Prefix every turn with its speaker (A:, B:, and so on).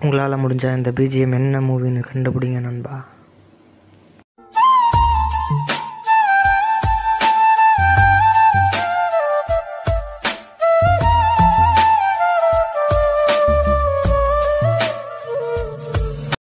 A: உங்களால் முடிஞ்ச இந்த பிஜிஎம் என்ன மூவின்னு கண்டுபிடிங்க நண்பா.